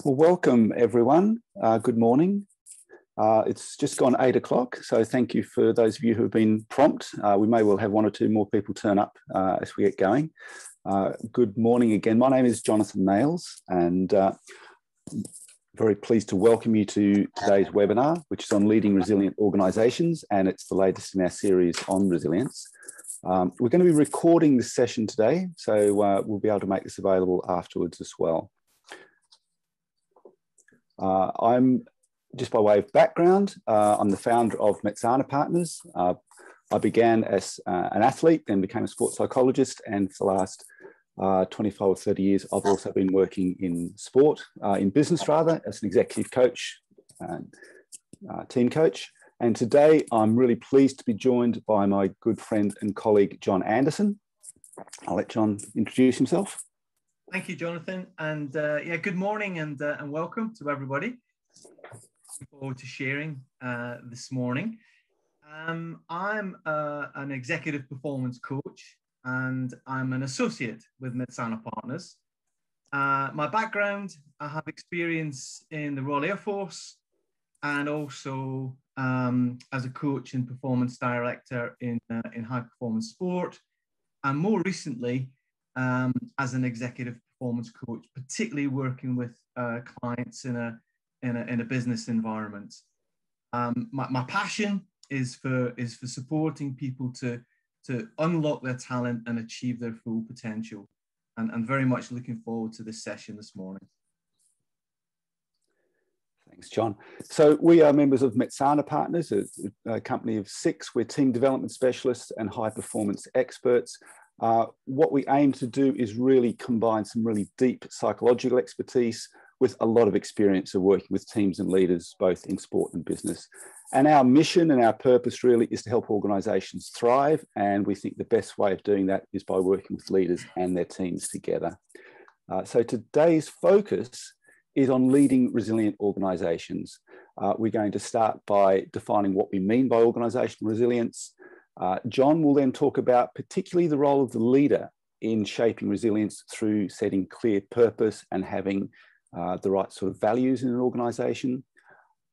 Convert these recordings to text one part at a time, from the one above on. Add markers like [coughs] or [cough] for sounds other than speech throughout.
Well, welcome everyone. Uh, good morning. Uh, it's just gone eight o'clock, so thank you for those of you who have been prompt. Uh, we may well have one or two more people turn up uh, as we get going. Uh, good morning again. My name is Jonathan Males, and uh, very pleased to welcome you to today's webinar, which is on leading resilient organisations, and it's the latest in our series on resilience. Um, we're going to be recording this session today, so we'll be able to make this available afterwards as well. Uh, I'm just by way of background, uh, I'm the founder of Mezzana Partners. Uh, I began as uh, an athlete, then became a sports psychologist, and for the last uh, 25 or 30 years, I've also been working in sport, uh, in business rather, as an executive coach, and team coach. And today I'm really pleased to be joined by my good friend and colleague, John Anderson. I'll let John introduce himself. Thank you, Jonathan. And uh, yeah, good morning and, uh, and welcome to everybody. Looking forward to sharing uh, this morning. Um, I'm uh, an executive performance coach and I'm an associate with Mezzana Partners. Uh, my background, I have experience in the Royal Air Force and also um, as a coach and performance director in, uh, in high performance sport. And more recently, um, as an executive performance coach, particularly working with uh, clients in a, in a, in a business environment. Um, my, my passion is for, is for supporting people to, to unlock their talent and achieve their full potential. And I'm very much looking forward to this session this morning. Thanks, John. So we are members of Mezzana Partners, a, a, company of six. We're team development specialists and high performance experts. Uh, what we aim to do is really combine some really deep psychological expertise with a lot of experience of working with teams and leaders, both in sport and business. And our mission and our purpose really is to help organisations thrive. And we think the best way of doing that is by working with leaders and their teams together. Uh, so today's focus is on leading resilient organisations. Uh, we're going to start by defining what we mean by organisational resilience. Uh, John will then talk about particularly the role of the leader in shaping resilience through setting clear purpose and having uh, the right sort of values in an organization.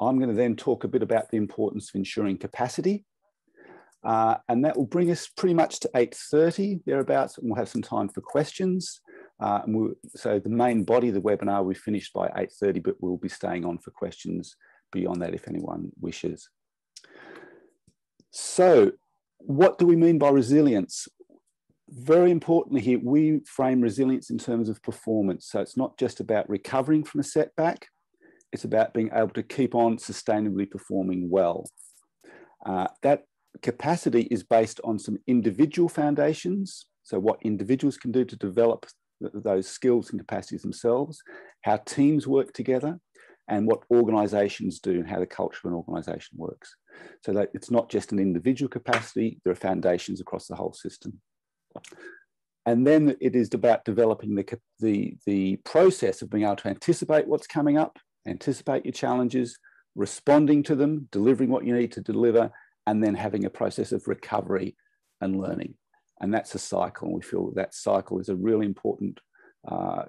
I'm going to then talk a bit about the importance of ensuring capacity. Uh, and that will bring us pretty much to 8.30 thereabouts, and we'll have some time for questions. Uh, and we'll, so the main body of the webinar we finished by 8.30, but we'll be staying on for questions beyond that if anyone wishes. So what do we mean by resilience? Very importantly here, we frame resilience in terms of performance. So it's not just about recovering from a setback, it's about being able to keep on sustainably performing well. Uh, that capacity is based on some individual foundations. So, what individuals can do to develop th those skills and capacities themselves, how teams work together, and what organizations do and how the culture of an organization works. So that it's not just an individual capacity, there are foundations across the whole system. And then it is about developing the, the, the process of being able to anticipate what's coming up, anticipate your challenges, responding to them, delivering what you need to deliver, and then having a process of recovery and learning. And that's a cycle. And we feel that, that cycle is a really important uh,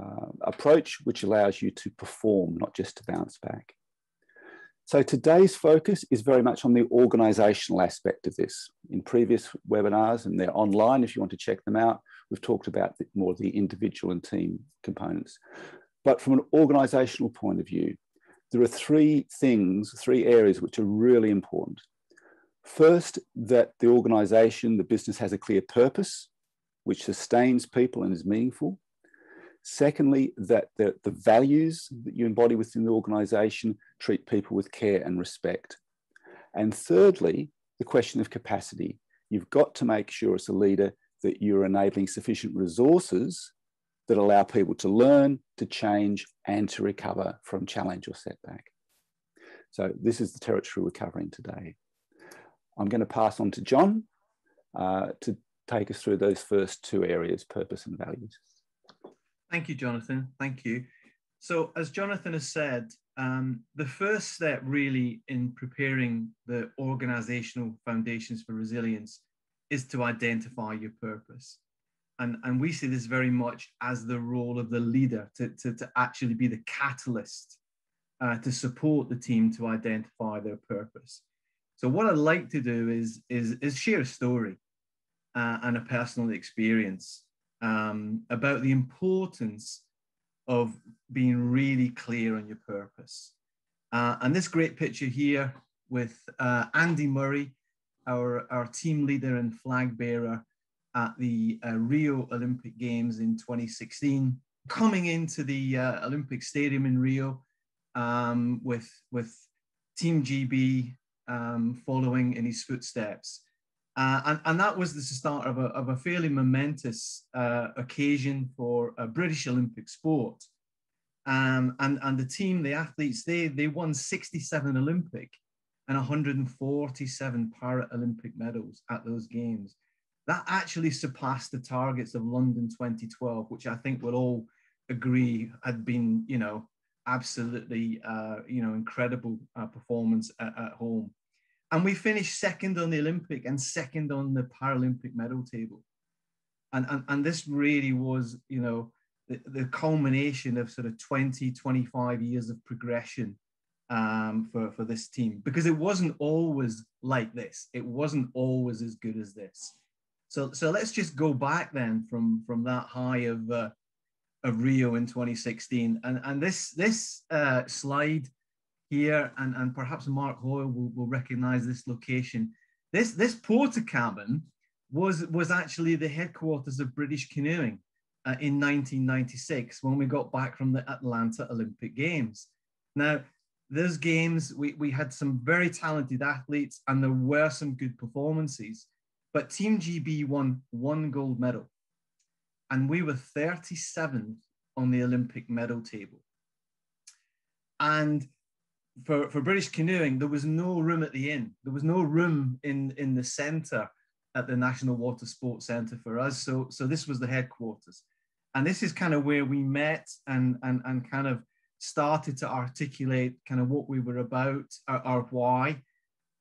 uh, approach, which allows you to perform, not just to bounce back. So today's focus is very much on the organizational aspect of this. In previous webinars, and they're online if you want to check them out, we've talked about more the individual and team components. But from an organizational point of view, there are three things, three areas which are really important. First, that the organization, the business has a clear purpose, which sustains people and is meaningful. Secondly, that the, the values that you embody within the organization treat people with care and respect. And thirdly, the question of capacity. You've got to make sure as a leader that you're enabling sufficient resources that allow people to learn, to change, and to recover from challenge or setback. So this is the territory we're covering today. I'm going to pass on to John uh, to take us through those first two areas, purpose and values. Thank you, Jonathan. Thank you. So, as Jonathan has said, um, the first step really in preparing the organizational foundations for resilience is to identify your purpose. and, and we see this very much as the role of the leader to, to, to actually be the catalyst uh, to support the team to identify their purpose. So what I'd like to do is, is, is share a story uh, and a personal experience um, about the importance of being really clear on your purpose. Uh, and this great picture here with uh, Andy Murray, our, our team leader and flag bearer at the uh, Rio Olympic Games in 2016, coming into the uh, Olympic Stadium in Rio um, with, with Team GB um, following in his footsteps. Uh, and, and that was the start of a, of a fairly momentous uh, occasion for a British Olympic sport. Um, and, and the team, the athletes, they, they won 67 Olympic and 147 Paralympic medals at those games. That actually surpassed the targets of London 2012, which I think we'll all agree had been, you know, absolutely, uh, you know, incredible uh, performance at, at home. And we finished second on the Olympic and second on the Paralympic medal table. And, and, and this really was, you know, the, the culmination of sort of 20, 25 years of progression um, for, for this team because it wasn't always like this. It wasn't always as good as this. So, so let's just go back then from, from that high of, uh, of Rio in 2016. And, and this, this uh, slide here, and, and perhaps Mark Hoyle will, will recognize this location. This, this Portakabin was, was actually the headquarters of British canoeing uh, in 1996 when we got back from the Atlanta Olympic Games. Now, those games, we, we had some very talented athletes and there were some good performances, but Team GB won one gold medal and we were 37th on the Olympic medal table. And for, for British canoeing, there was no room at the inn. There was no room in, in the centre at the National Water Sports Centre for us. So, so this was the headquarters. And this is kind of where we met and, and, and kind of started to articulate kind of what we were about, our, our why,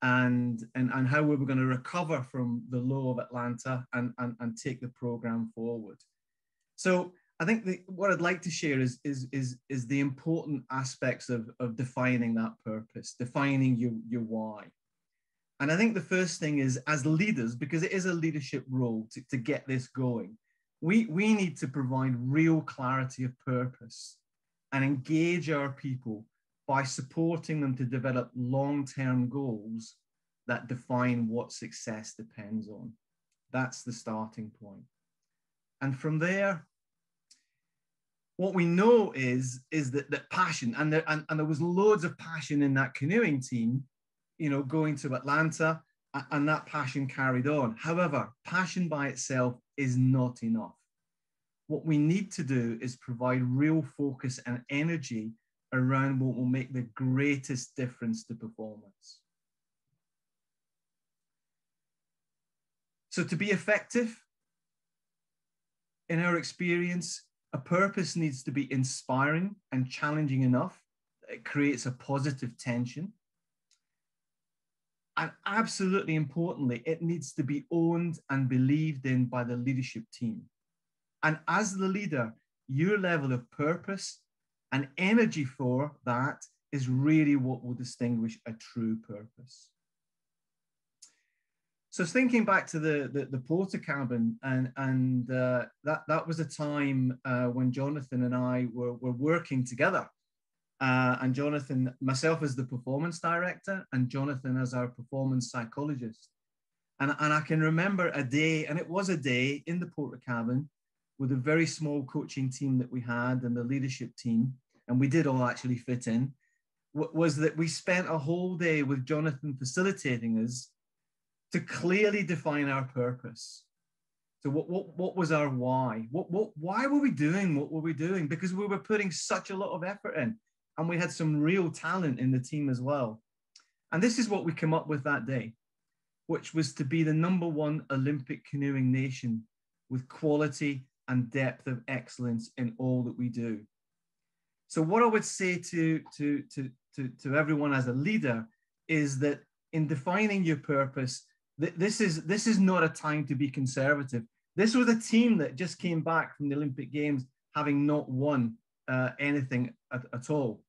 and, and, and how we were going to recover from the low of Atlanta and, and, and take the program forward. So I think the, what I'd like to share is, is, is, is the important aspects of, of defining that purpose, defining your, your why. And I think the first thing is as leaders, because it is a leadership role to, to get this going, we, we need to provide real clarity of purpose and engage our people by supporting them to develop long-term goals that define what success depends on. That's the starting point. And from there, what we know is is that that passion and there and, and there was loads of passion in that canoeing team you know going to atlanta and that passion carried on. However passion by itself is not enough. What we need to do is provide real focus and energy around what will make the greatest difference to performance. So to be effective in our experience a purpose needs to be inspiring and challenging enough that it creates a positive tension. And absolutely importantly, it needs to be owned and believed in by the leadership team. And as the leader, your level of purpose and energy for that is really what will distinguish a true purpose. So thinking back to the the, the Portakabin, and and uh, that that was a time uh, when Jonathan and I were were working together, uh, and Jonathan, myself as the performance director, and Jonathan as our performance psychologist, and and I can remember a day, and it was a day in the Portakabin, with a very small coaching team that we had and the leadership team, and we did all actually fit in, was that we spent a whole day with Jonathan facilitating us to clearly define our purpose. So what, what, what was our why? What, what, why were we doing what were we doing? Because we were putting such a lot of effort in and we had some real talent in the team as well. And this is what we came up with that day, which was to be the number one Olympic canoeing nation with quality and depth of excellence in all that we do. So what I would say to, to, to, to, to everyone as a leader is that in defining your purpose, this is this is not a time to be conservative. This was a team that just came back from the Olympic Games having not won uh, anything at, at all.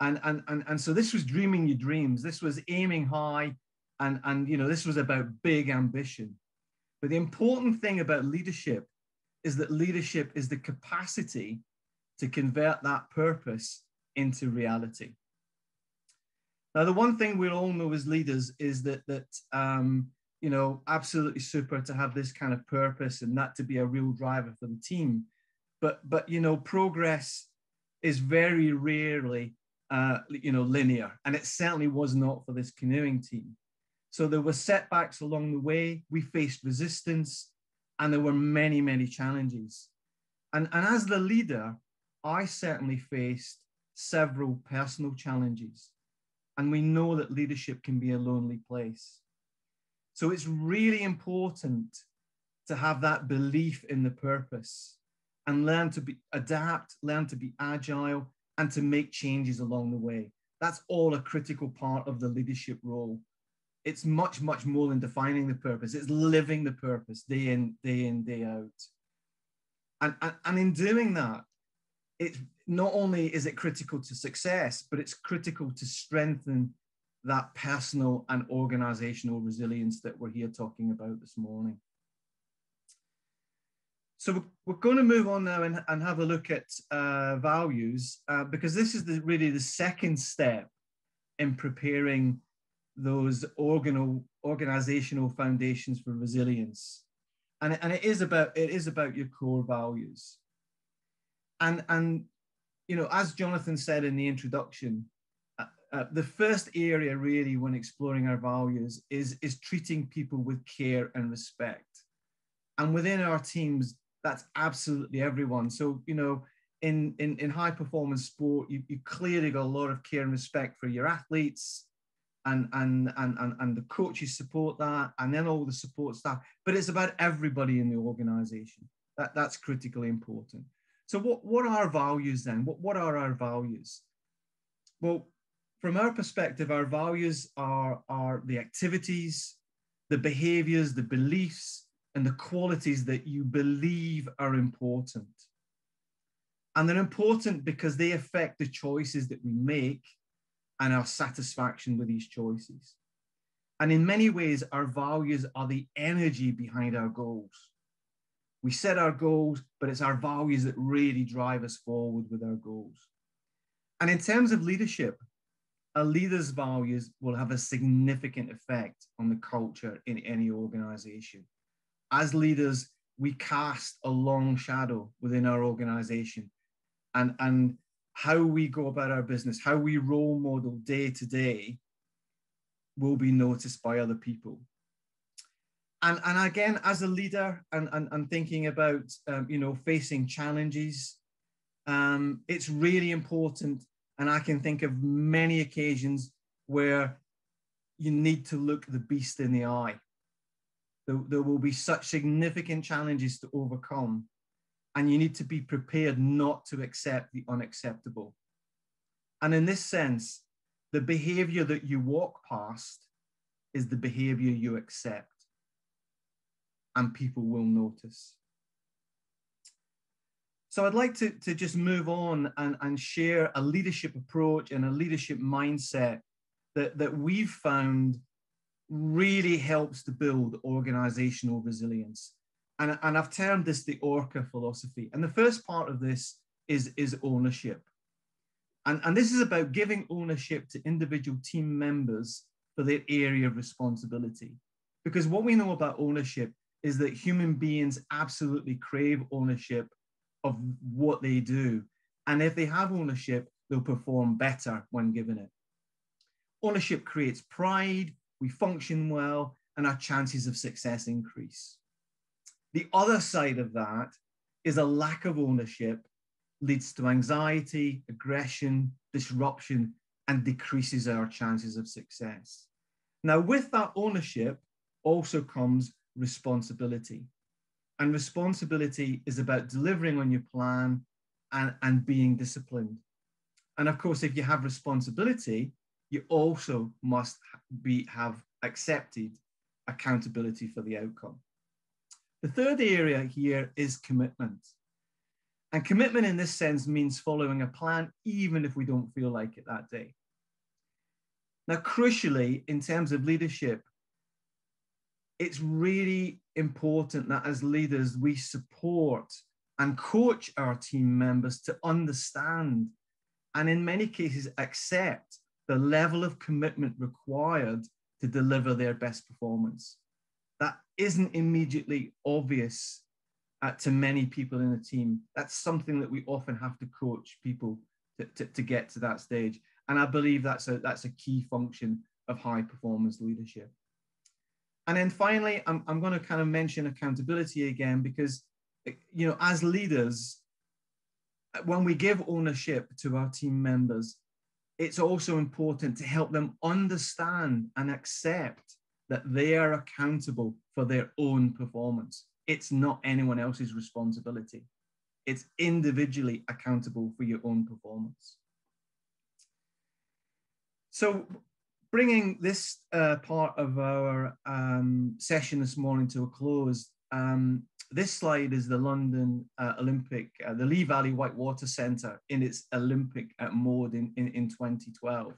And, and, and, and so this was dreaming your dreams. This was aiming high. And, and, you know, this was about big ambition. But the important thing about leadership is that leadership is the capacity to convert that purpose into reality. Now, the one thing we all know as leaders is that that um, you know absolutely super to have this kind of purpose and that to be a real driver for the team. But but you know progress is very rarely uh, you know linear, and it certainly was not for this canoeing team. So there were setbacks along the way. We faced resistance, and there were many many challenges. And and as the leader, I certainly faced several personal challenges and we know that leadership can be a lonely place. So it's really important to have that belief in the purpose and learn to be adapt, learn to be agile, and to make changes along the way. That's all a critical part of the leadership role. It's much, much more than defining the purpose. It's living the purpose day in, day in, day out. And, and, and in doing that, it's not only is it critical to success, but it's critical to strengthen that personal and organizational resilience that we're here talking about this morning. So we're going to move on now and, and have a look at uh, values uh, because this is the, really the second step in preparing those organal, organizational foundations for resilience. And, and it is about it is about your core values and and you know as jonathan said in the introduction uh, uh, the first area really when exploring our values is is treating people with care and respect. And within our teams that's absolutely everyone. So you know in in, in high performance sport you, you clearly got a lot of care and respect for your athletes and, and and and and the coaches support that and then all the support staff but it's about everybody in the organization. That that's critically important so what, what are values then? What, what are our values? Well, from our perspective, our values are, are the activities, the behaviors, the beliefs, and the qualities that you believe are important. And they're important because they affect the choices that we make and our satisfaction with these choices. And in many ways, our values are the energy behind our goals. We set our goals, but it's our values that really drive us forward with our goals. And in terms of leadership, a leader's values will have a significant effect on the culture in any organization. As leaders, we cast a long shadow within our organization and, and how we go about our business, how we role model day to day will be noticed by other people and and again as a leader and and, and thinking about um, you know facing challenges um, it's really important and i can think of many occasions where you need to look the beast in the eye. There, there will be such significant challenges to overcome and you need to be prepared not to accept the unacceptable. And in this sense the behavior that you walk past is the behavior you accept and people will notice. So I'd like to, to just move on and, and share a leadership approach and a leadership mindset that, that we've found really helps to build organizational resilience. And, and I've termed this the ORCA philosophy. And the first part of this is, is ownership. And, and this is about giving ownership to individual team members for their area of responsibility. Because what we know about ownership is that human beings absolutely crave ownership of what they do. And if they have ownership, they'll perform better when given it. Ownership creates pride, we function well, and our chances of success increase. The other side of that is a lack of ownership leads to anxiety, aggression, disruption, and decreases our chances of success. Now, with that ownership also comes responsibility. And responsibility is about delivering on your plan and, and being disciplined. And of course, if you have responsibility, you also must be have accepted accountability for the outcome. The third area here is commitment. And commitment in this sense means following a plan, even if we don't feel like it that day. Now, crucially, in terms of leadership, it's really important that as leaders, we support and coach our team members to understand and, in many cases, accept the level of commitment required to deliver their best performance. That isn't immediately obvious uh, to many people in the team. That's something that we often have to coach people to, to, to get to that stage. And I believe that's a, that's a key function of high performance leadership. And then finally, I'm, I'm going to kind of mention accountability again because, you know, as leaders, when we give ownership to our team members, it's also important to help them understand and accept that they are accountable for their own performance. It's not anyone else's responsibility. It's individually accountable for your own performance. So, bringing this uh, part of our um, session this morning to a close, um, this slide is the London uh, Olympic, uh, the Lee Valley Whitewater Centre in its Olympic uh, mode in, in, in 2012.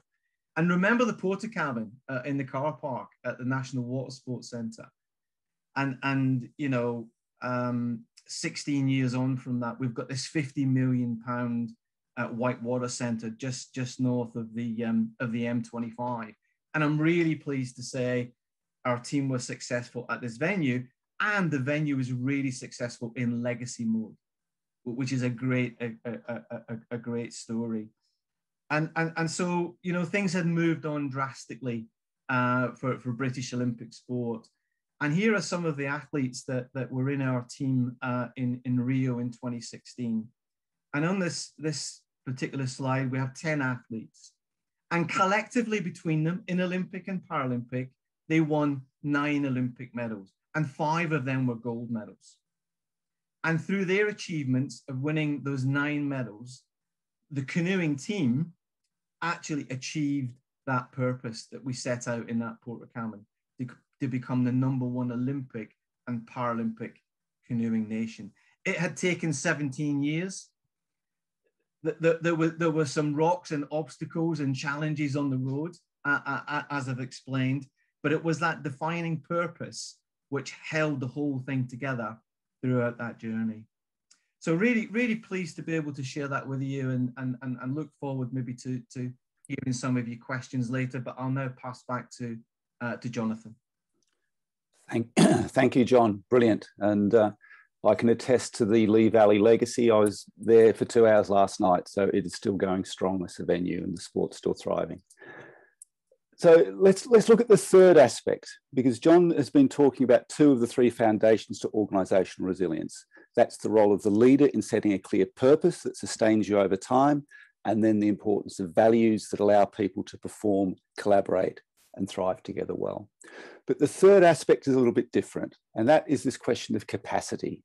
And remember the Portakabin uh, in the car park at the National Water Sports Centre. And, and you know, um, 16 years on from that, we've got this 50 million pound uh, Whitewater Centre just, just north of the, um, of the M25. And I'm really pleased to say our team was successful at this venue and the venue was really successful in legacy mode, which is a great a, a, a, a great story. And, and and so you know things had moved on drastically uh, for for British Olympic sport. And here are some of the athletes that that were in our team uh, in in Rio in 2016. And on this this particular slide, we have 10 athletes. And collectively between them in Olympic and Paralympic, they won nine Olympic medals and five of them were gold medals. And through their achievements of winning those nine medals, the canoeing team actually achieved that purpose that we set out in that Portakabin to, to become the number one Olympic and Paralympic canoeing nation. It had taken 17 years. There, were, there were some rocks and obstacles and challenges on the road, as I've explained, but it was that defining purpose which held the whole thing together throughout that journey. So really, really pleased to be able to share that with you and, and, and, and look forward maybe to, to hearing some of your questions later, but I'll now pass back to, uh, to Jonathan. Thank, [coughs] thank you, John. Brilliant. And uh, I can attest to the Lee Valley legacy. I was there for two hours last night, so it is still going strong as a venue and the sport's still thriving. So let's let's look at the third aspect because John has been talking about two of the three foundations to organizational resilience. That's the role of the leader in setting a clear purpose that sustains you over time, and then the importance of values that allow people to perform, collaborate, and thrive together well. But the third aspect is a little bit different, and that is this question of capacity.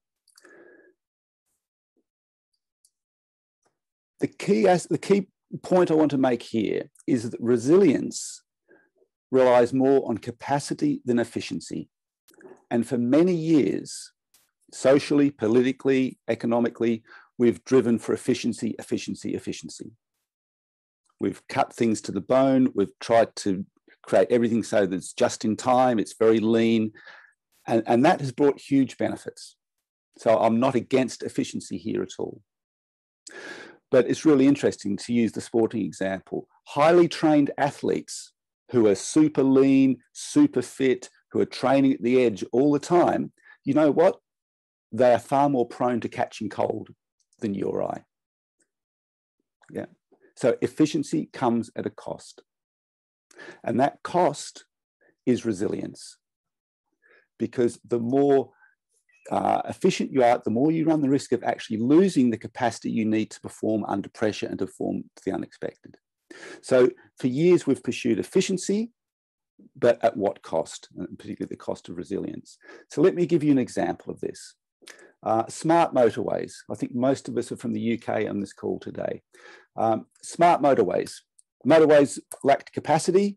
The key, the key point I want to make here is that resilience relies more on capacity than efficiency. And for many years, socially, politically, economically, we've driven for efficiency, efficiency, efficiency. We've cut things to the bone. We've tried to create everything so that it's just in time, it's very lean. And, and that has brought huge benefits. So I'm not against efficiency here at all. But it's really interesting to use the sporting example. Highly trained athletes who are super lean, super fit, who are training at the edge all the time, you know what? They are far more prone to catching cold than you or I. Yeah. So efficiency comes at a cost. And that cost is resilience. Because the more uh, efficient you are, the more you run the risk of actually losing the capacity you need to perform under pressure and to perform the unexpected. So for years, we've pursued efficiency, but at what cost, and particularly the cost of resilience. So let me give you an example of this. Uh, smart motorways. I think most of us are from the UK on this call today. Um, smart motorways. Motorways lacked capacity.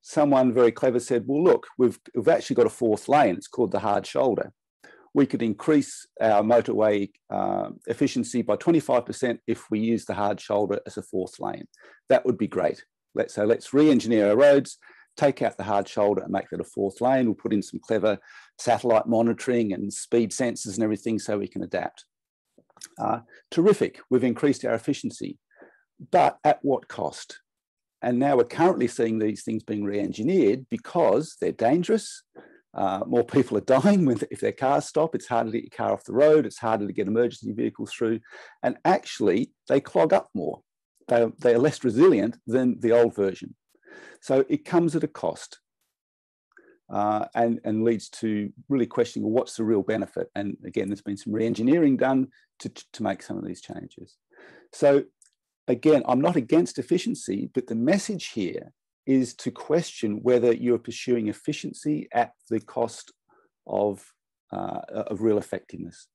Someone very clever said, well, look, we've, we've actually got a fourth lane. It's called the hard shoulder. We could increase our motorway uh, efficiency by 25% if we use the hard shoulder as a fourth lane. That would be great. Let's, so let's re-engineer our roads, take out the hard shoulder and make that a fourth lane. We'll put in some clever satellite monitoring and speed sensors and everything so we can adapt. Uh, terrific, we've increased our efficiency, but at what cost? And now we're currently seeing these things being re-engineered because they're dangerous, uh, more people are dying if their cars stop. It's harder to get your car off the road. It's harder to get emergency vehicles through. And actually, they clog up more. They, they are less resilient than the old version. So it comes at a cost uh, and, and leads to really questioning what's the real benefit. And again, there's been some re-engineering done to, to make some of these changes. So again, I'm not against efficiency, but the message here is to question whether you're pursuing efficiency at the cost of, uh, of real effectiveness.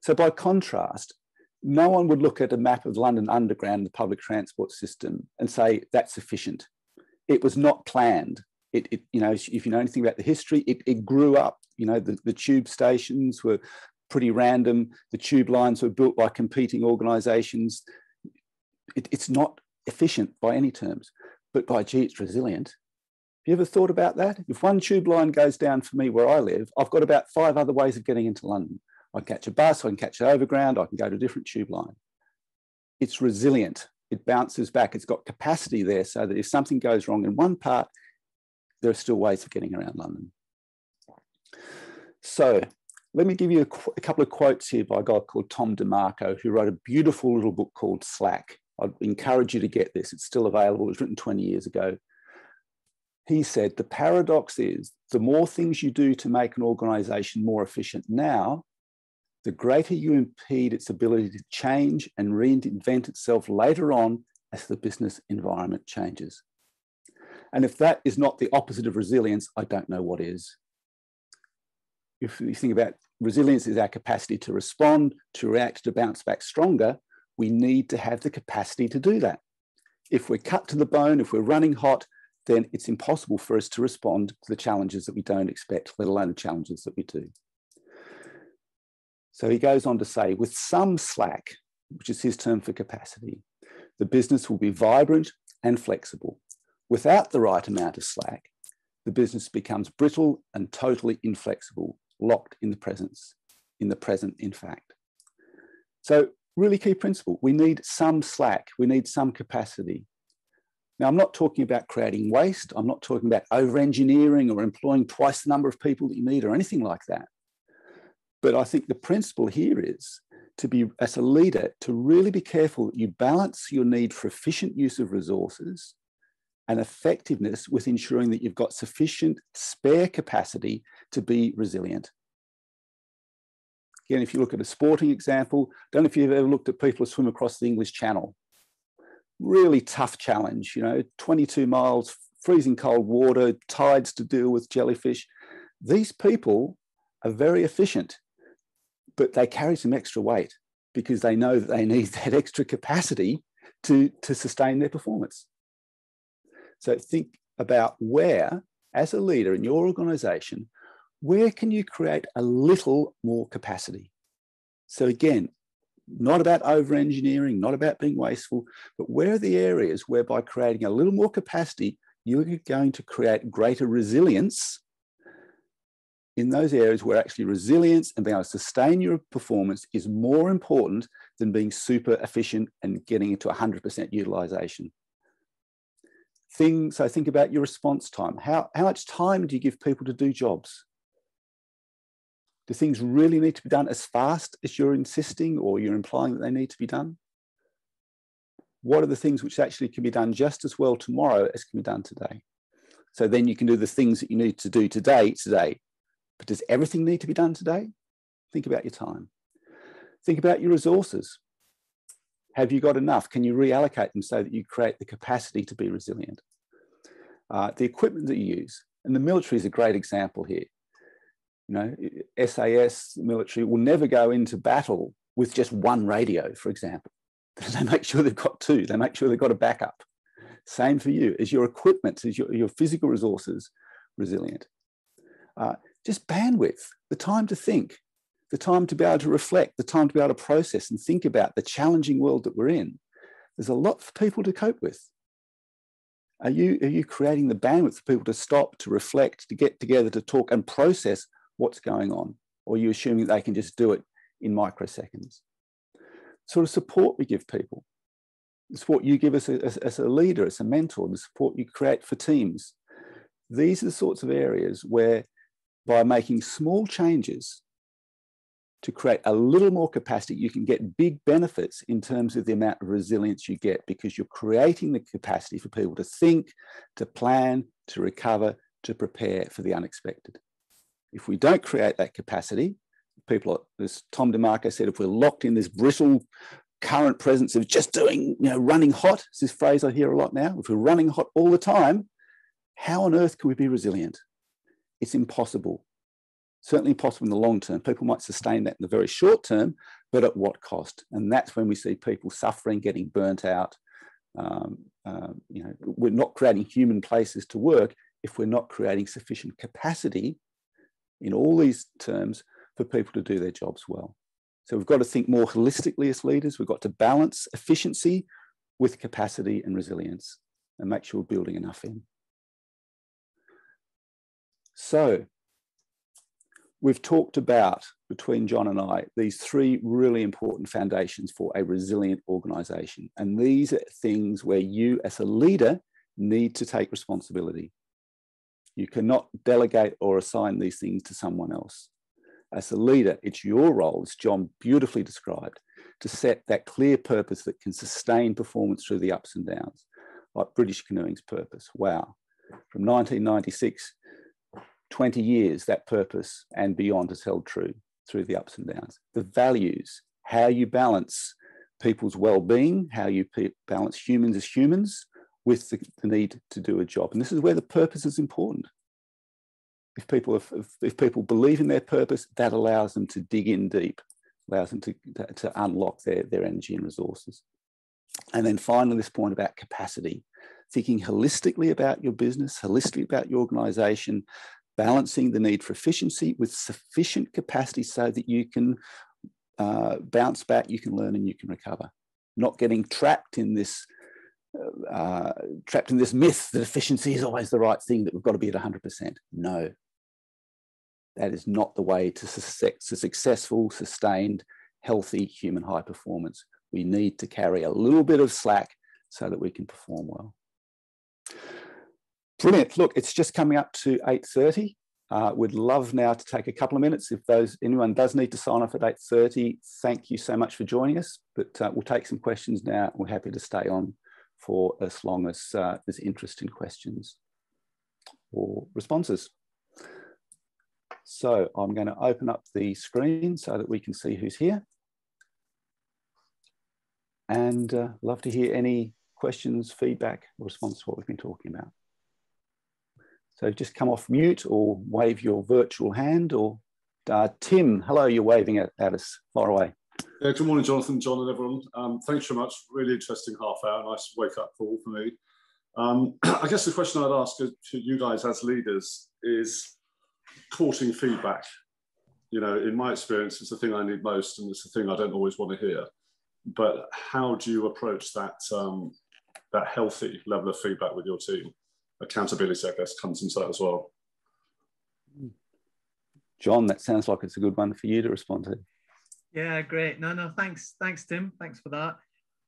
So by contrast, no one would look at a map of London Underground, the public transport system, and say that's efficient. It was not planned. It, it you know, if you know anything about the history, it, it grew up. You know, the, the tube stations were pretty random. The tube lines were built by competing organisations. It, it's not efficient by any terms but by gee, it's resilient. Have you ever thought about that? If one tube line goes down for me where I live, I've got about five other ways of getting into London. I can catch a bus, I can catch an overground, I can go to a different tube line. It's resilient. It bounces back. It's got capacity there so that if something goes wrong in one part, there are still ways of getting around London. So let me give you a, a couple of quotes here by a guy called Tom DeMarco, who wrote a beautiful little book called Slack. I'd encourage you to get this. It's still available. It was written 20 years ago. He said, the paradox is the more things you do to make an organization more efficient now, the greater you impede its ability to change and reinvent itself later on as the business environment changes. And if that is not the opposite of resilience, I don't know what is. If you think about resilience is our capacity to respond, to react, to bounce back stronger, we need to have the capacity to do that. If we're cut to the bone, if we're running hot, then it's impossible for us to respond to the challenges that we don't expect, let alone the challenges that we do. So he goes on to say, with some slack, which is his term for capacity, the business will be vibrant and flexible. Without the right amount of slack, the business becomes brittle and totally inflexible, locked in the presence, in the present, in fact. So really key principle. We need some slack, we need some capacity. Now, I'm not talking about creating waste, I'm not talking about over engineering or employing twice the number of people that you need or anything like that. But I think the principle here is to be, as a leader, to really be careful that you balance your need for efficient use of resources and effectiveness with ensuring that you've got sufficient spare capacity to be resilient. Again, if you look at a sporting example, don't know if you've ever looked at people who swim across the English Channel. Really tough challenge, you know, 22 miles, freezing cold water, tides to deal with jellyfish. These people are very efficient, but they carry some extra weight because they know that they need [laughs] that extra capacity to, to sustain their performance. So think about where, as a leader in your organization, where can you create a little more capacity? So again, not about over engineering, not about being wasteful, but where are the areas where by creating a little more capacity, you're going to create greater resilience in those areas where actually resilience and being able to sustain your performance is more important than being super efficient and getting into 100% utilization. Things, so think about your response time. How, how much time do you give people to do jobs? Do things really need to be done as fast as you're insisting or you're implying that they need to be done? What are the things which actually can be done just as well tomorrow as can be done today? So then you can do the things that you need to do today, today. But does everything need to be done today? Think about your time. Think about your resources. Have you got enough? Can you reallocate them so that you create the capacity to be resilient? Uh, the equipment that you use, and the military is a great example here. You know, SAS military will never go into battle with just one radio, for example. [laughs] They make sure they've got two. They make sure they've got a backup. Same for you. Is your equipment, is your, your physical resources resilient? Uh, just bandwidth, the time to think. the time to be able to reflect, the time to be able to process and think about the challenging world that we're in. There's a lot for people to cope with. Are you, are you creating the bandwidth for people to stop, to reflect, to get together, to talk and process what's going on? Or you assuming they can just do it in microseconds? Sort of support we give people, the support you give us as, as a leader, as a mentor, the support you create for teams. These are the sorts of areas where by making small changes to create a little more capacity, you can get big benefits in terms of the amount of resilience you get because you're creating the capacity for people to think, to plan, to recover, to prepare for the unexpected. If we don't create that capacity, people, as Tom DeMarco said, if we're locked in this brittle current presence of just doing, you know, running hot, it's this phrase I hear a lot now. If we're running hot all the time, how on earth can we be resilient? It's impossible certainly possible in the long term. People might sustain that in the very short term, but at what cost? And that's when we see people suffering, getting burnt out. Um, um, you know, we're not creating human places to work if we're not creating sufficient capacity in all these terms for people to do their jobs well. So we've got to think more holistically as leaders. We've got to balance efficiency with capacity and resilience and make sure we're building enough in. So we've talked about between John and I these three really important foundations for a resilient organization. And these are things where you, as a leader, need to take responsibility. You cannot delegate or assign these things to someone else. As a leader, it's your role, as John beautifully described, to set that clear purpose that can sustain performance through the ups and downs, like British Canoeing's purpose. Wow. From 1996 20 years, that purpose and beyond has held true through the ups and downs. The values, how you balance people's well-being, how you balance humans as humans with the, the, need to do a job. And this is where the purpose is important. If people, if, if people believe in their purpose, that allows them to dig in deep, allows them to, to unlock their, their energy and resources. And then finally, this point about capacity, thinking holistically about your business, holistically about your organization, balancing the need for efficiency with sufficient capacity so that you can uh, bounce back, you can learn, and you can recover. Not getting trapped in this uh, trapped in this myth that efficiency is always the right thing, that we've got to be at 100%. No, that is not the way to, to successful, sustained, healthy human high performance. We need to carry a little bit of slack so that we can perform well. Brilliant. Look, it's just coming up to 8.30. Uh, we'd love now to take a couple of minutes. If those anyone does need to sign off at 8.30, thank you so much for joining us. But uh, we'll take some questions now. We're happy to stay on for as long as uh, there's interest in questions or responses. So I'm going to open up the screen so that we can see who's here. And uh, love to hear any questions, feedback, or response to what we've been talking about. So just come off mute or wave your virtual hand or uh, Tim, hello, you're waving at, at us far away. Yeah, good morning, Jonathan, John, and everyone. Um, thanks so much. Really interesting half hour. Nice wake up call for me. Um, [clears throat] I guess the question I'd ask to you guys as leaders is courting feedback. You know, in my experience, it's the thing I need most, and it's the thing I don't always want to hear. But how do you approach that um, that healthy level of feedback with your team? accountability, I guess, comes into that as well. John, that sounds like it's a good one for you to respond to. Yeah, great. No, no, thanks, thanks, Tim. Thanks for that.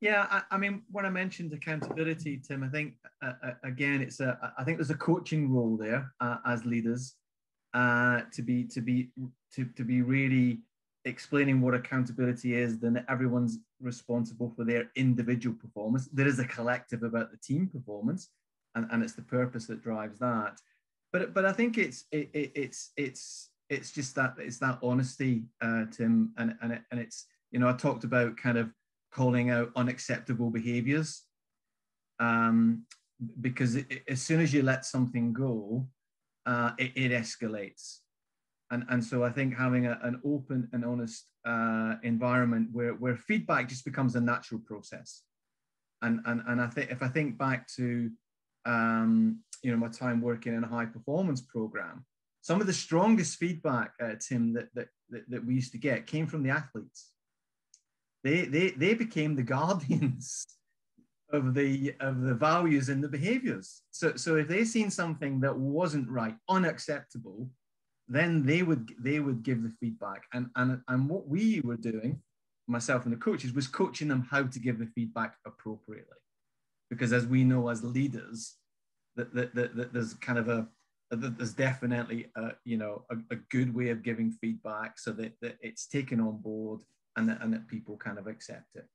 Yeah, I, I mean, when I mentioned accountability, Tim, I think uh, uh again, it's a. I think there's a coaching role there uh, as leaders uh, to be to be to to be really explaining what accountability is. Then everyone's responsible for their individual performance. There is a collective about the team performance, and, and it's the purpose that drives that. But but I think it's it, it, it's it's it's just that it's that honesty, uh, Tim, and and it, and it's you know I talked about kind of calling out unacceptable behaviors, um, because it, as soon as you let something go, uh, it, it escalates, and and so I think having a, an open and honest uh, environment where where feedback just becomes a natural process, and and and I think if I think back to um, you know, my time working in a high performance program, some of the strongest feedback, uh, Tim, that, that, that, we used to get came from the athletes. They, they, they became the [laughs] guardians of the of the values and the behaviors. So so if they seen something that wasn't right, unacceptable, then they would they would give the feedback. And and and what we were doing, myself and the coaches, was coaching them how to give the feedback appropriately. Because as we know as leaders, that, that, that, that there's kind of a there's definitely a, you know a, a, good way of giving feedback so that, that it's taken on board and that, and that people kind of accept it.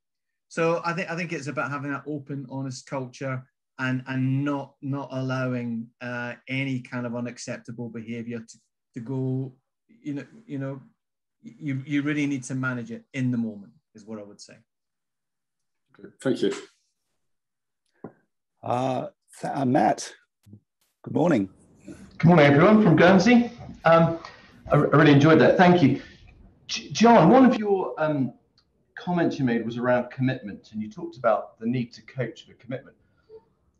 So I think I think it's about having that open, honest culture and and not not allowing uh, any kind of unacceptable behavior to, to go. You know, you know, you you really need to manage it in the moment. Is what I would say. Thank you. Uh, uh, Matt, good morning. Good morning, everyone from Guernsey. Um, I, I, really enjoyed that. Thank you. J John, one of your um, comments you made was around commitment, and you talked about the need to coach for commitment.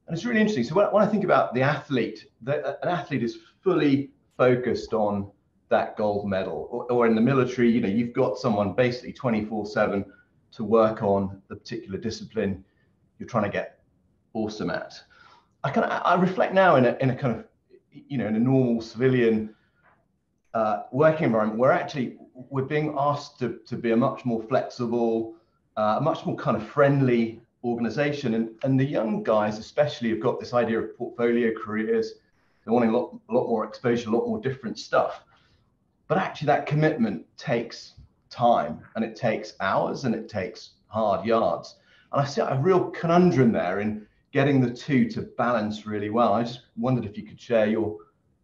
And it's really interesting. So when, when I think about the athlete, the, an athlete is fully focused on that gold medal. Or, or in the military, you know, you've got someone basically 24/7 to work on the particular discipline you're trying to get awesome at. I kind of I reflect now in a in a kind of you know in a normal civilian uh, working environment we're actually we're being asked to, to be a much more flexible, uh, much more kind of friendly organization. And, and the young guys, especially, have got this idea of portfolio careers. They're wanting a lot, a lot more exposure, a lot more different stuff. But actually, that commitment takes time and it takes hours and it takes hard yards. And I see a real conundrum there in getting the two to balance really well. I just wondered if you could share your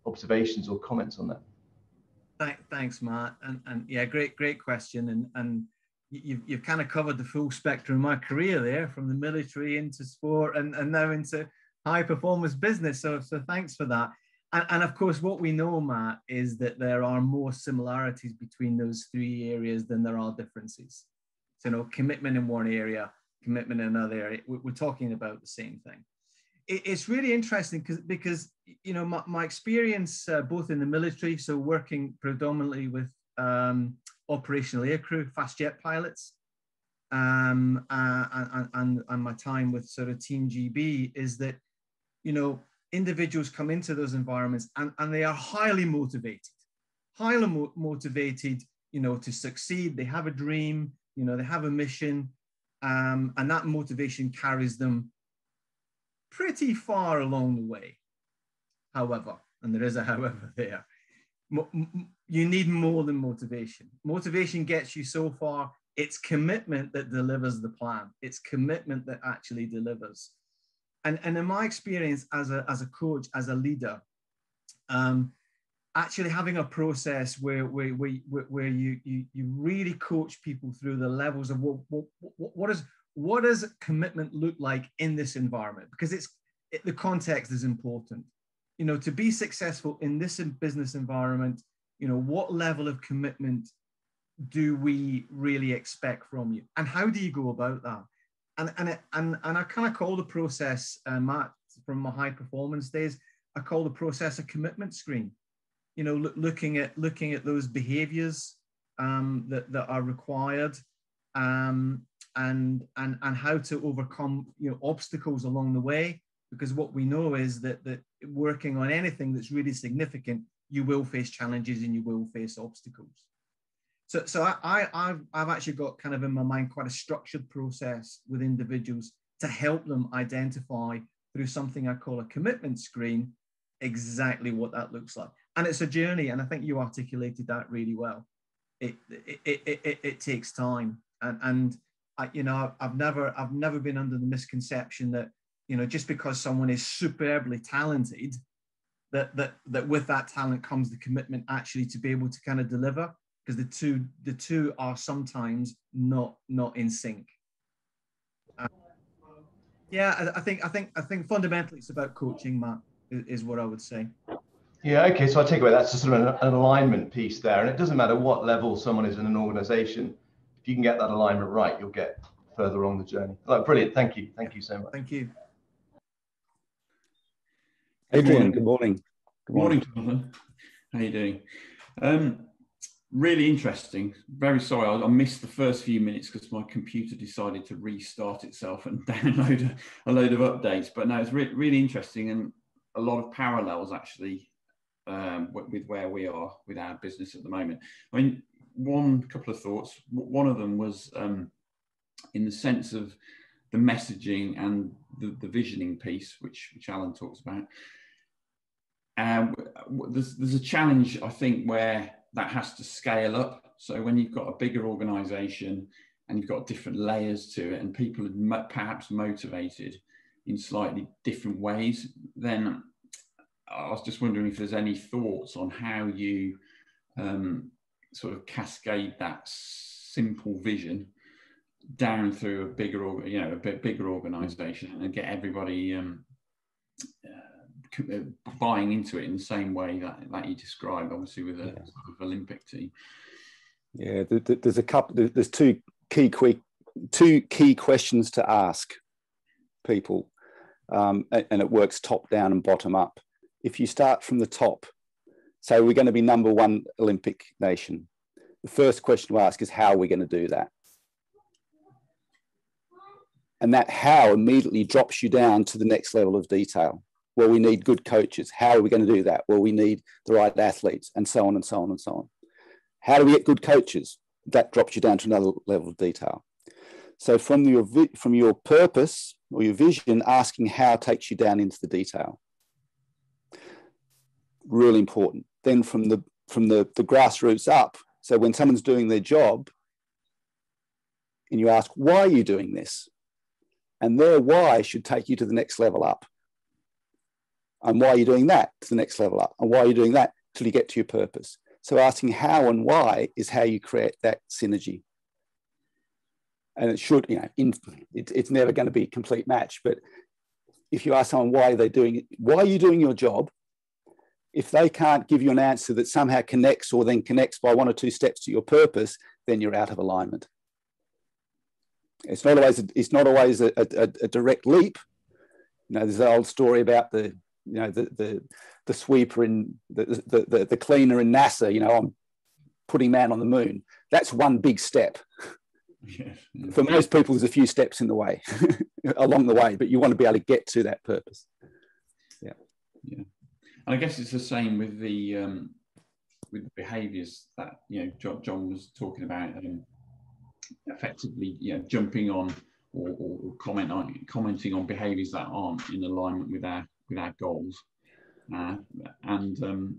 observations or comments on that thanks, Matt. And, and yeah, great, great question. And, and you've, you've kind of covered the full spectrum of my career there from the military into sport and, and now into high performance business. So, so thanks for that. And, and of course, what we know, Matt, is that there are more similarities between those three areas than there are differences. So, you know, commitment in one area, commitment in another area. We're talking about the same thing it's really interesting because because you know my, my experience uh, both in the military so working predominantly with um, operational aircrew fast jet pilots um, uh, and, and, and my time with sort of team gb is that you know individuals come into those environments and, and they are highly motivated highly mo- motivated you know to succeed they have a dream you know they have a mission um, and that motivation carries them pretty far along the way. However, and there is a however [laughs] there, you need more than motivation. Motivation gets you so far. It's commitment that delivers the plan. It's commitment that actually delivers. And, and in my experience as a, as a coach, as a leader, um, actually having a process where, where, where, where you, you, you really coach people through the levels of what, what, what is what does commitment look like in this environment? Because it's it, the context is important. You know, to be successful in this business environment, you know, what level of commitment do we really expect from you, and how do you go about that? And and and and I kind of call the process, uh, Matt, from my high performance days, I call the process a commitment screen. You know, look, looking at looking at those behaviors um, that that are required, um, and and and how to overcome you know obstacles along the way because what we know is that that working on anything that's really significant you will face challenges and you will face obstacles. So so I, I have I've actually got kind of in my mind quite a structured process with individuals to help them identify through something I call a commitment screen exactly what that looks like and it's a journey and I think you articulated that really well it it, it, it, it takes time and and I, you know, I've never, I've never been under the misconception that, you know, just because someone is superbly talented, that that that with that talent comes the commitment actually to be able to kind of deliver, because the two, the two are sometimes not not in sync. Uh, yeah, I, I, think, I think, I think fundamentally it's about coaching, Matt, is, is what I would say. Yeah, okay. So I take away that's just sort of an, an, alignment piece there. And it doesn't matter what level someone is in an organization, if you can get that alignment right, you'll get further along the journey. Like, brilliant. Thank you. Thank you so much. Thank you. Adrian, good morning. Good morning, Jonathan. How are you doing? Um, really interesting. Very sorry, I, I, missed the first few minutes because my computer decided to restart itself and [laughs] download a, a load of updates. But no, it's re really interesting and a lot of parallels actually um, with where we are with our business at the moment. I mean, one couple of thoughts. One of them was um, in the sense of the messaging and the, the visioning piece, which, which Alan talks about. Um, there's, there's a challenge, I think, where that has to scale up. So when you've got a bigger organization and you've got different layers to it, and people are perhaps motivated in slightly different ways, then I was just wondering if there's any thoughts on how you um, sort of cascade that simple vision down through a bigger, you know, a bit bigger organization and get everybody um, uh, buying into it in the same way that, that you described, obviously with a yeah. sort of Olympic team. Yeah, there's a couple. There's two key quick, two key questions to ask people, um, and it works top down and bottom up. If you start from the top, so we're going to be number one Olympic nation. The first question to ask is how are we going to do that? And that how immediately drops you down to the next level of detail. Well, we need good coaches. How are we going to do that? Well, we need the right athletes, and so on and so on and so on. How do we get good coaches? That drops you down to another level of detail. So from your from your purpose or your vision, asking how takes you down into the detail. Really important. Then from the from the, the grassroots up. So when someone's doing their job, and you ask, why are you doing this? And their why should take you to the next level up. And why are you doing that to the next level up? And why are you doing that till you get to your purpose? So asking how and why is how you create that synergy. And it should, you know, in, it, it's never going to be a complete match. But if you ask someone why they're doing it, why are you doing your job? If they can't give you an answer that somehow connects or then connects by one or two steps to your purpose, then you're out of alignment. It's not always a, it's not always a, a, a direct leap. You know, there's an old story about the you know the the, the sweeper in the, the, the the cleaner in NASA. You know, I'm putting man on the moon. That's one big step. Yes. For most people, there's a few steps in the way [laughs] along the way, but you want to be able to get to that purpose. Yeah, yeah. And I guess it's the same with the um, with the behaviours that you know John, was talking about. Um, effectively you know, jumping on or, or, comment on, commenting on behaviours that aren't in alignment with our with our goals. Uh, and um,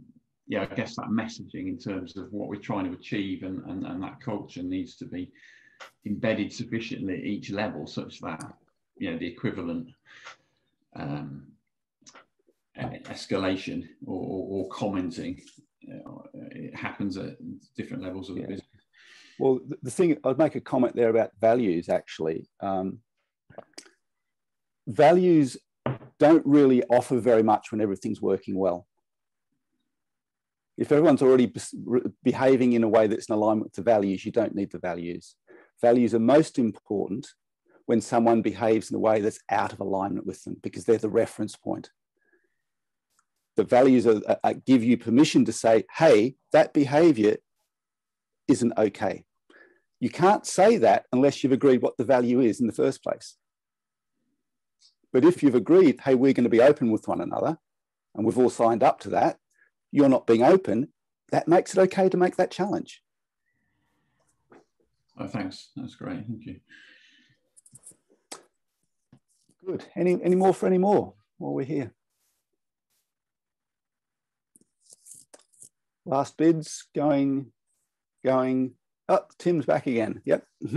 yeah, I guess that messaging in terms of what we're trying to achieve and, and, and that culture needs to be embedded sufficiently at each level such that you know the equivalent um, escalation or, or, or commenting uh, it happens at different levels of the business. Well, the thing, I'd make a comment there about values actually. Um, values don't really offer very much when everything's working well. If everyone's already behaving in a way that's in alignment with the values, you don't need the values. Values are most important when someone behaves in a way that's out of alignment with them because they're the reference point. The values are, are, give you permission to say, hey, that behavior isn't okay. You can't say that unless you've agreed what the value is in the first place. But if you've agreed, hey, we're going to be open with one another, and we've all signed up to that, you're not being open, that makes it okay to make that challenge. Oh, thanks. That's great. Thank you. Good. Any, any more for any more while we're here? Last bids going going, oh, Tim's back again. Yep. [laughs]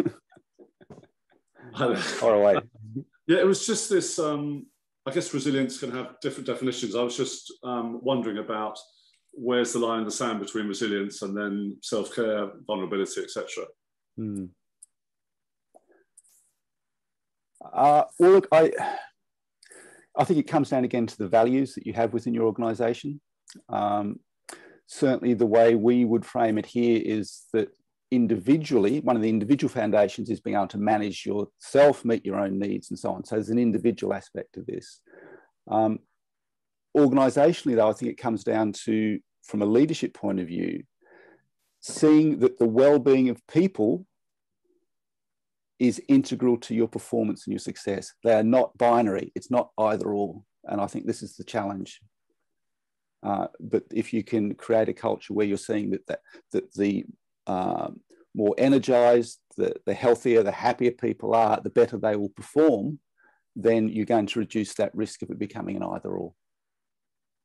Far away. [laughs] Yeah, it was just this. Um, I guess resilience can have different definitions. I was just um, wondering about where's the line in the sand between resilience and then self care, vulnerability, etc. Hmm. Uh, well, look, I, I think it comes down again to the values that you have within your organisation. Um, certainly the way we would frame it here is that individually, one of the individual foundations is being able to manage yourself, meet your own needs, and so on. So there's an individual aspect of this. Um, organizationally, though, I think it comes down to from a leadership point of view, seeing that the well-being of people is integral to your performance and your success. They are not binary. It's not either or. And I think this is the challenge. Uh, but if you can create a culture where you're seeing that that, that the um, more energized, the, the healthier, the happier people are, the better they will perform, then you're going to reduce that risk of it becoming an either or.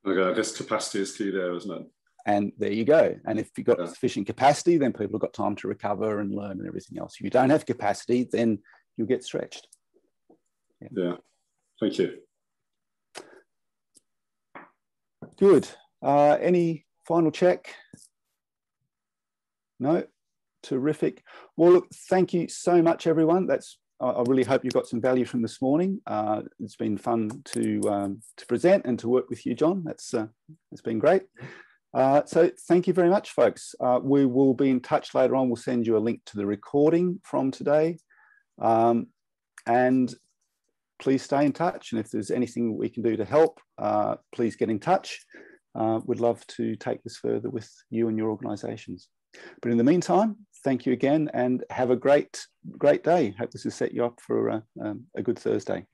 Okay, I guess capacity is key there, isn't it? And there you go. And if you've got Yeah. sufficient capacity, then people have got time to recover and learn and everything else. If you don't have capacity, then you'll get stretched. Yeah. Thank you. Good. Uh, any final check? No? Terrific. Well, look, thank you so much, everyone. That's I really hope you got some value from this morning. Uh, it's been fun to um, to present and to work with you, John. That's uh, it's been great. Uh, so thank you very much, folks. Uh, we will be in touch later on. We'll send you a link to the recording from today. Um, and please stay in touch. And if there's anything we can do to help, uh, please get in touch. Uh, we'd love to take this further with you and your organisations. But in the meantime, thank you again and have a great, great day. Hope this has set you up for a, um, a good Thursday.